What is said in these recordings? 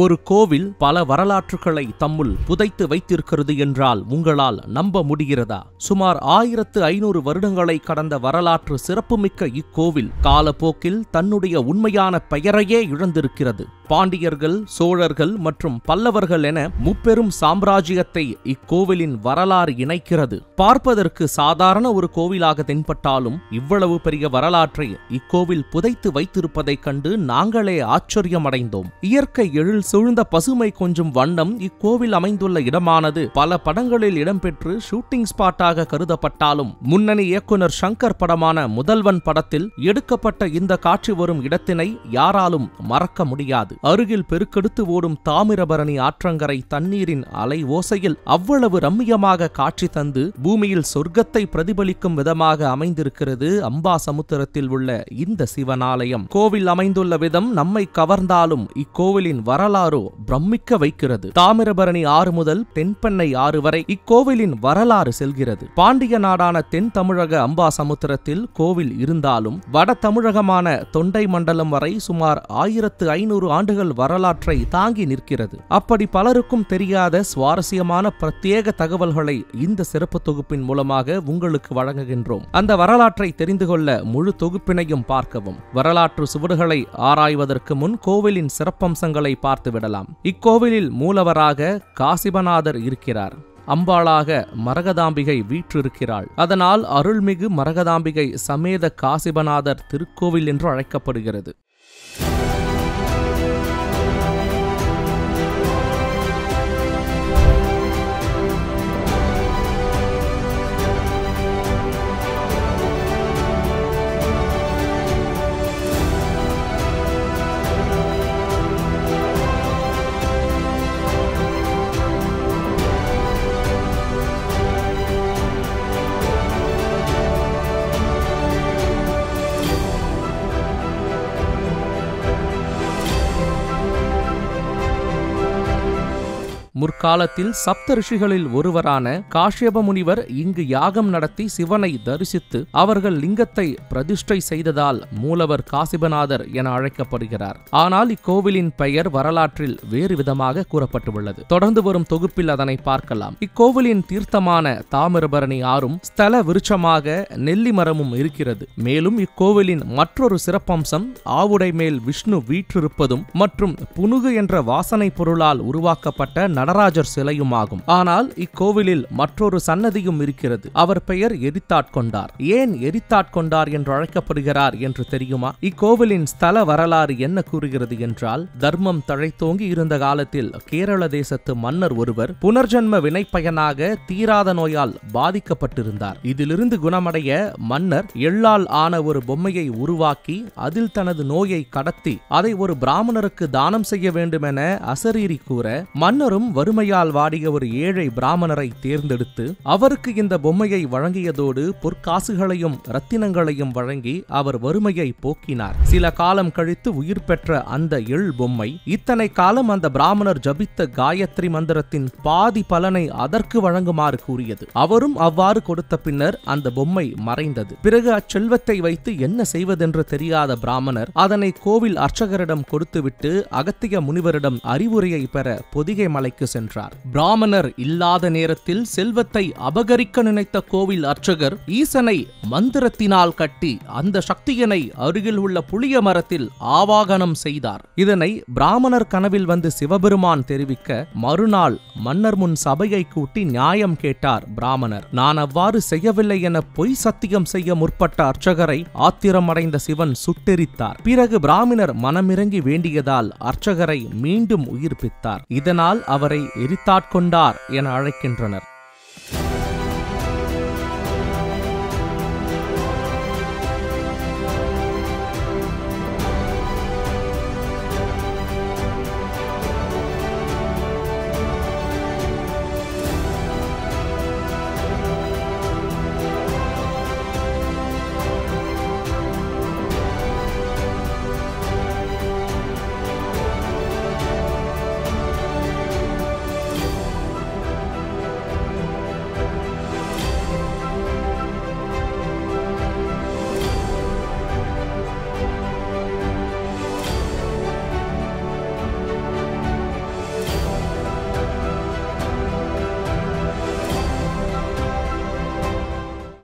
ஒரு கோவில் பல வரலாற்றுகளை தம்முள் புதைத்து வைத்திருக்கிறது என்றால் உங்களால் நம்ப முடிகிறதா? சுமார் ஆயிரத்து ஐநூறு வருடங்களை கடந்த வரலாற்று சிறப்புமிக்க இக்கோவில் காலப்போக்கில் தன்னுடைய உண்மையான பெயரையே இழந்திருக்கிறது. பாண்டியர்கள் சோழர்கள் மற்றும் பல்லவர்கள் என முப்பெரும் சாம்ராஜ்யத்தை இக்கோவிலின் வரலாறு இணைக்கிறது. பார்ப்பதற்கு சாதாரண ஒரு கோவிலாக தென்பட்டாலும் இவ்வளவு பெரிய வரலாற்றை இக்கோவில் புதைத்து வைத்திருப்பதைக் கண்டு நாங்களே ஆச்சரியமடைந்தோம். இயற்கை எழில் சூழ்ந்த பசுமை கொஞ்சம் வண்ணம் இக்கோவில் அமைந்துள்ள இடமானது. பல படங்களில் இடம்பெற்று ஷூட்டிங் ஸ்பாட்டாக கருதப்பட்டாலும் முன்னணி இயக்குனர் சங்கர் படமான முதல்வன் படத்தில் எடுக்கப்பட்ட இந்த காட்சி வரும் இடத்தினை யாராலும் மறக்க முடியாது. அருகில் பெருக்கெடுத்து ஓடும் தாமிரபரணி ஆற்றங்கரை தண்ணீரின் அலை ஓசையில் அவ்வளவு ரம்மியமாக காட்சி தந்து பூமியில் சொர்க்கத்தை பிரதிபலிக்கும் விதமாக அமைந்திருக்கிறது அம்பா சமுத்திரத்தில் உள்ள இந்த சிவனாலயம். கோவில் அமைந்துள்ள விதம் நம்மை கவர்ந்தாலும் இக்கோவிலின் வரலாறு பிரமிக்க வைக்கிறது. தாமிரபரணி ஆறு முதல் தென்பெண்ணை ஆறு வரை இக்கோவிலின் வரலாறு செல்கிறது. பாண்டிய நாடான தென் தமிழக அம்பா சமுத்திரத்தில் கோவில் இருந்தாலும் வட தமிழகமான தொண்டை மண்டலம் வரை சுமார் ஆயிரத்து ஐநூறு ஆண்டுகள் வரலாற்றை தாங்கி நிற்கிறது. அப்படி பலருக்கும் தெரியாத சுவாரஸ்யமான பிரத்யேக தகவல்களை இந்த சிறப்பு தொகுப்பின் மூலமாக உங்களுக்கு வழங்குகின்றோம். அந்த வரலாற்றை தெரிந்து கொள்ள முழு தொகுப்பினையும் பார்க்கவும். வரலாற்று சுவடுகளை ஆராய்வதற்கு முன் கோவிலின் சிறப்பம்சங்களை பார்த்து விடலாம் இக்கோவிலில் மூலவராக காசிபநாதர் இருக்கிறார். அம்பாளாக மரகதாம்பிகை வீற்றிருக்கிறாள். அதனால் அருள்மிகு மரகதாம்பிகை சமேத காசிபநாதர் திருக்கோவில் என்று அழைக்கப்படுகிறது. காலத்தில் சப்த ரிஷிகளில் ஒருவரான காஷ்யப முனிவர் இங்கு யாகம் நடத்தி சிவனை தரிசித்து அவர்கள் லிங்கத்தை பிரதிஷ்டை செய்ததால் மூலவர் காசிபநாதர் என அழைக்கப்படுகிறார். ஆனால் இக்கோவிலின் பெயர் வரலாற்றில் வேறு விதமாக கூறப்பட்டுள்ளது. தொடர்ந்து வரும் தொகுப்பில் அதனை பார்க்கலாம். இக்கோவிலின் தீர்த்தமான தாமிரபரணி ஆறும் ஸ்தல விருட்சமாக நெல்லி மரமும் இருக்கிறது. மேலும் இக்கோவிலின் மற்றொரு சிறப்பம்சம் ஆவுடை மேல் விஷ்ணு வீற்றிருப்பதும் மற்றும் புனுகு என்ற வாசனை பொருளால் உருவாக்கப்பட்ட நடராஜர் சிலையுமாகும். ஆனால் இக்கோவிலில் மற்றொரு சன்னதியும் இருக்கிறது. அவர் பெயர் எரித்தாட்கொண்டார். ஏன் எரித்தாட்கொண்டார் என்று அழைக்கப்படுகிறார் என்று தெரியுமா? இக்கோவிலின் ஸ்தல வரலாறு என்ன கூறுகிறது என்றால் தர்மம் தழைத்தோங்கி இருந்த காலத்தில் கேரள தேசத்து மன்னர் ஒருவர் புனர்ஜென்ம வினைப்பயனாக தீராத நோயால் பாதிக்கப்பட்டிருந்தார். இதிலிருந்து குணமடைய மன்னர் எள்ளால் ஆன ஒரு பொம்மையை உருவாக்கி அதில் தனது நோயை கடத்தி அதை ஒரு பிராமணருக்கு தானம் செய்ய வேண்டுமென அசரீரி கூற மன்னரும் வறுமை வறுமையால் வாடிய ஒரு ஏழை பிராமணரை தேர்ந்தெடுத்து அவருக்கு இந்த பொம்மையை வழங்கியதோடு பொற்காசுகளையும் ரத்தினங்களையும் வழங்கி அவர் வறுமையை போக்கினார். சில காலம் கழித்து உயிர் பெற்ற அந்த எள் பொம்மை இத்தனை காலம் அந்த பிராமணர் ஜபித்த காயத்ரி மந்திரத்தின் பாதி பலனை அதற்கு வழங்குமாறு கூறியது. அவரும் அவ்வாறு கொடுத்த பின்னர் அந்த பொம்மை மறைந்தது. பிறகு அச்செல்வத்தை வைத்து என்ன செய்வதென்று தெரியாத பிராமணர் அதனை கோவில் அர்ச்சகரிடம் கொடுத்துவிட்டு அகத்திய முனிவரிடம் அறிவுரையை பெற பொதிகை மலைக்கு சென்றார். பிராமணர் இல்லாத நேரத்தில் செல்வத்தை அபகரிக்க நினைத்த கோவில் அர்ச்சகர் ஈசனை மந்திரத்தினால் கட்டி அந்த சக்தியனை அருகில் உள்ள புளிய மரத்தில் ஆவாகனம் செய்தார். இதனை பிராமணர் கனவில் வந்து சிவபெருமான் தெரிவிக்க மறுநாள் மன்னர் முன் சபையை கூட்டி நியாயம் கேட்டார் பிராமணர். நான் அவ்வாறு செய்யவில்லை என பொய் சத்தியம் செய்ய முற்பட்ட அர்ச்சகரை ஆத்திரமடைந்த சிவன் சுட்டெரித்தார். பிறகு பிராமணர் மனமிறங்கி வேண்டியதால் அர்ச்சகரை மீண்டும் உயிர்ப்பித்தார். இதனால் அவரை எரித்தாட்கொண்டார் என அழைக்கின்றனர்.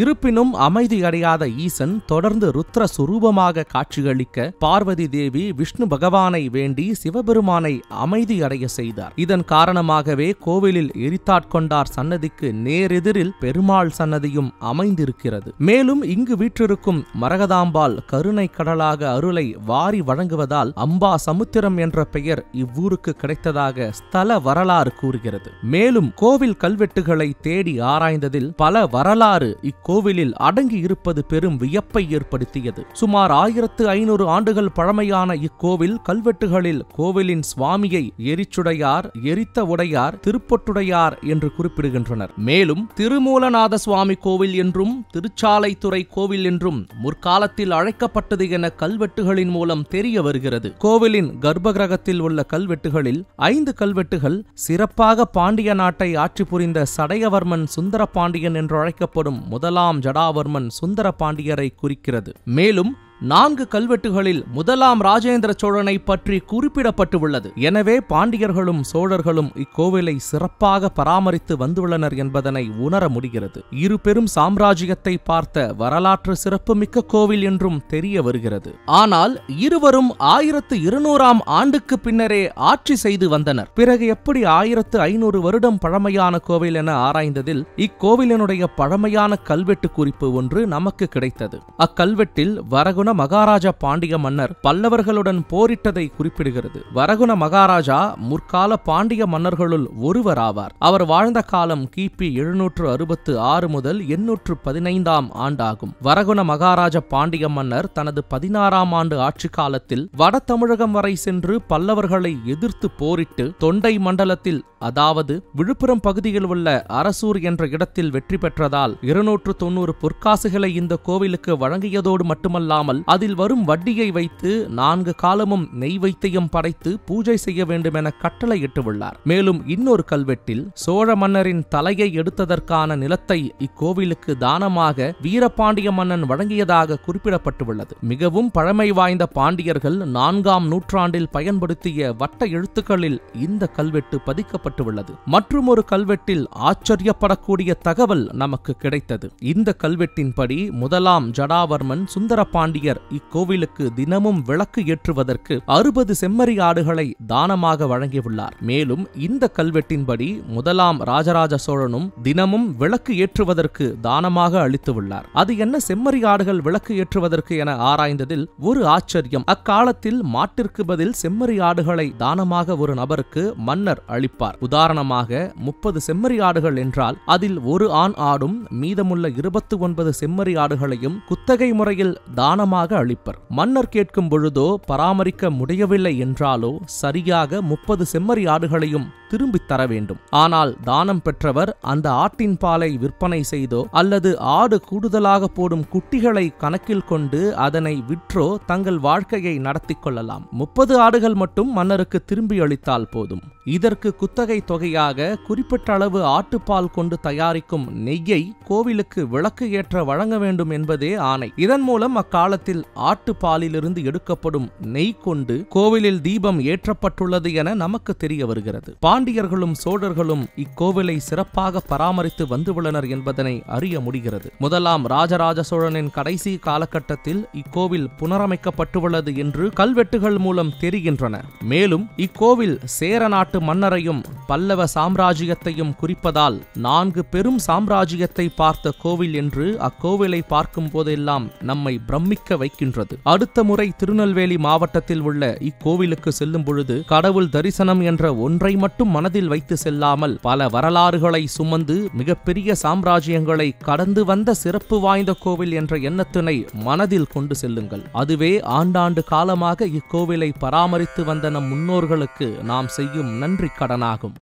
இருப்பினும் அமைதியடையாத ஈசன் தொடர்ந்து ருத்ர சுரூபமாக காட்சியளிக்க பார்வதி தேவி விஷ்ணு பகவானை வேண்டி சிவபெருமானை அமைதியடைய செய்தார். இதன் காரணமாகவே கோவிலில் எரித்தாட்கொண்டார் சன்னதிக்கு நேரெதிரில் பெருமாள் சன்னதியும் அமைந்திருக்கிறது. மேலும் இங்கு வீற்றிருக்கும் மரகதாம்பாள் கருணை கடலாக அருளை வாரி வழங்குவதால் அம்பா சமுத்திரம் என்ற பெயர் இவ்வூருக்கு கிடைத்ததாக ஸ்தல வரலாறு கூறுகிறது. மேலும் கோவில் கல்வெட்டுகளை தேடி ஆராய்ந்ததில் பல வரலாறு கோவிலில் அடங்கி இருப்பது பெரும் வியப்பை ஏற்படுத்தியது. சுமார் ஆயிரத்து ஐநூறு ஆண்டுகள் பழமையான இக்கோவில் கல்வெட்டுகளில் கோவிலின் சுவாமியை எரிச்சுடையார் எரித்த உடையார் திருப்பொட்டுடையார் என்று குறிப்பிடுகின்றனர். மேலும் திருமூலநாத சுவாமி கோவில் என்றும் திருச்சாலைத்துறை கோவில் என்றும் முற்காலத்தில் அழைக்கப்பட்டது என கல்வெட்டுகளின் மூலம் தெரிய வருகிறது. கோவிலின் கர்ப்பகிரகத்தில் உள்ள கல்வெட்டுகளில் ஐந்து கல்வெட்டுகள் சிறப்பாக பாண்டிய நாட்டை ஆட்சி புரிந்த சடையவர்மன் சுந்தர பாண்டியன் என்று அழைக்கப்படும் முதலாம் ஜடாவர்மன் சுந்தர பாண்டியரை குறிக்கிறது. மேலும் நான்கு கல்வெட்டுகளில் முதலாம் ராஜேந்திர சோழனை பற்றி குறிப்பிடப்பட்டுள்ளது. எனவே பாண்டியர்களும் சோழர்களும் இக்கோவிலை சிறப்பாக பராமரித்து வந்துள்ளனர் என்பதனை உணர முடிகிறது. இரு பெரும் சாம்ராஜ்யத்தை பார்த்த வரலாற்று சிறப்புமிக்க கோவில் என்றும் தெரிய வருகிறது. ஆனால் இருவரும் ஆயிரத்து இருநூறாம் ஆண்டுக்கு பின்னரே ஆட்சி செய்து வந்தனர். பிறகு எப்படி ஆயிரத்து ஐநூறு வருடம் பழமையான கோவில் என ஆராய்ந்ததில் இக்கோவிலினுடைய பழமையான கல்வெட்டு குறிப்பு ஒன்று நமக்கு கிடைத்தது. அக்கல்வெட்டில் வரகுண வரகுண மகாராஜா பாண்டிய மன்னர் பல்லவர்களுடன் போரிட்டதை குறிப்பிடுகிறது. வரகுண மகாராஜா முற்கால பாண்டிய மன்னர்களுள் ஒருவராவார். அவர் வாழ்ந்த காலம் கிபி எழுநூற்று அறுபத்து ஆறு முதல் எண்ணூற்று பதினைந்தாம் ஆண்டாகும். வரகுண மகாராஜா பாண்டிய மன்னர் தனது பதினாறாம் ஆண்டு ஆட்சி காலத்தில் வட தமிழகம் வரை சென்று பல்லவர்களை எதிர்த்து போரிட்டு தொண்டை மண்டலத்தில் அதாவது விழுப்புரம் பகுதியில் உள்ள அரசூர் என்ற இடத்தில் வெற்றி பெற்றதால் இருநூற்று தொன்னூறு பொற்காசுகளை இந்த கோவிலுக்கு வழங்கியதோடு மட்டுமல்லாமல் அதில் வரும் வட்டியை வைத்து நான்கு காலமும் நெய் வைத்தியம் படைத்து பூஜை செய்ய வேண்டும் என கட்டளையிட்டுள்ளார் மேலும் இன்னொரு கல்வெட்டில் சோழ மன்னரின் தலையை எடுத்ததற்கான நிலத்தை இக்கோவிலுக்கு தானமாக வீரபாண்டிய மன்னன் வழங்கியதாக குறிப்பிடப்பட்டுள்ளது. மிகவும் பழமை வாய்ந்த பாண்டியர்கள் நான்காம் நூற்றாண்டில் பயன்படுத்திய வட்ட எழுத்துக்களில் இந்த கல்வெட்டு பதிக்கப்பட்டுள்ளது. மற்றும் ஒரு கல்வெட்டில் ஆச்சரியப்படக்கூடிய தகவல் நமக்கு கிடைத்தது. இந்த கல்வெட்டின்படி முதலாம் ஜடாவர்மன் சுந்தர ஆசிரியர் இக்கோவிலுக்கு தினமும் விளக்கு ஏற்றுவதற்கு அறுபது செம்மறி ஆடுகளை தானமாக வழங்கியுள்ளார். மேலும் இந்த கல்வெட்டின்படி முதலாம் ராஜராஜ சோழனும் தினமும் விளக்கு ஏற்றுவதற்கு தானமாக அளித்துள்ளார். அது என்ன செம்மறி ஆடுகள் விளக்கு ஏற்றுவதற்கு என ஆராய்ந்ததில் ஒரு ஆச்சரியம். அக்காலத்தில் மாட்டிற்கு பதில் செம்மறி ஆடுகளை தானமாக ஒரு நபருக்கு மன்னர் அளிப்பார். உதாரணமாக முப்பது செம்மறி ஆடுகள் என்றால் அதில் ஒரு ஆண் ஆடும் மீதமுள்ள இருபத்து ஒன்பது செம்மறி ஆடுகளையும் குத்தகை முறையில் தானமாக அளிப்பர் மன்னர் கேட்கும் பொழுதோ பராமரிக்க முடியவில்லை என்றாலோ சரியாக முப்பது செம்மறி ஆடுகளையும் திரும்பித் தர வேண்டும். ஆனால் தானம் பெற்றவர் அந்த ஆட்டின் பாலை விற்பனை செய்தோ அல்லது ஆடு கூடுதலாக போடும் குட்டிகளை கணக்கில் கொண்டு அதனை விற்றோ தங்கள் வாழ்க்கையை நடத்திக் கொள்ளலாம். முப்பது ஆடுகள் மட்டும் மன்னருக்கு திரும்பி அளித்தால் போதும். இதற்கு குத்தகை தொகையாக குறிப்பிட்ட அளவு ஆட்டுப்பால் கொண்டு தயாரிக்கும் நெய்யை கோவிலுக்கு விளக்கு ஏற்ற வழங்க வேண்டும் என்பதே ஆணை. இதன் மூலம் அக்காலத்தில் ஆட்டு பாலிலிருந்து எடுக்கப்படும் நெய் கொண்டு கோவிலில் தீபம் ஏற்றப்பட்டுள்ளது என நமக்கு தெரிய வருகிறது. பாண்டியர்களும் சோழர்களும் இக்கோவிலை சிறப்பாக பராமரித்து வந்துள்ளனர் என்பதனை அறிய முடிகிறது. முதலாம் ராஜராஜ சோழனின் கடைசி காலகட்டத்தில் இக்கோவில் புனரமைக்கப்பட்டுள்ளது என்று கல்வெட்டுகள் மூலம் தெரிகின்றன. மேலும் இக்கோவில் சேர நாட்டு மன்னரையும் பல்லவ சாம்ராஜ்யத்தையும் குறிப்பதால் நான்கு பெரும் சாம்ராஜ்யத்தை பார்த்த கோவில் என்று அக்கோவிலை பார்க்கும் போதெல்லாம் நம்மை பிரமிக்க வைக்கின்றது. அடுத்த முறை திருநெல்வேலி மாவட்டத்தில் உள்ள இக்கோவிலுக்கு செல்லும் பொழுது கடவுள் தரிசனம் என்ற ஒன்றை மட்டும் மனதில் வைத்து செல்லாமல் பல வரலாறுகளை சுமந்து மிகப்பெரிய சாம்ராஜ்யங்களை கடந்து வந்த சிறப்பு வாய்ந்த கோவில் என்ற எண்ணத்தினை மனதில் கொண்டு செல்லுங்கள். அதுவே ஆண்டாண்டு காலமாக இக்கோவிலை பராமரித்து வந்த நம் முன்னோர்களுக்கு நாம் செய்யும் நன்றி கடனாகும்